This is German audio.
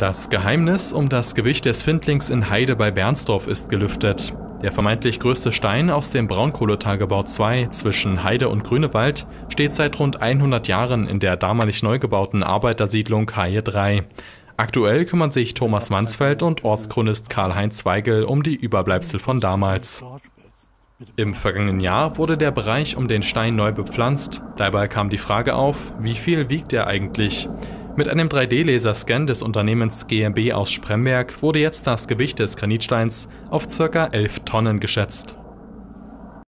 Das Geheimnis um das Gewicht des Findlings in Heide bei Bernsdorf ist gelüftet. Der vermeintlich größte Stein aus dem Braunkohletagebau 2 zwischen Heide und Grünewald steht seit rund 100 Jahren in der damalig neu gebauten Arbeitersiedlung Haie 3. Aktuell kümmern sich Thomas Mansfeld und Ortschronist Karl-Heinz Zweigel um die Überbleibsel von damals. Im vergangenen Jahr wurde der Bereich um den Stein neu bepflanzt. Dabei kam die Frage auf, wie viel wiegt er eigentlich? Mit einem 3D-Laserscan des Unternehmens GmbH aus Spremberg wurde jetzt das Gewicht des Granitsteins auf ca. 11 Tonnen geschätzt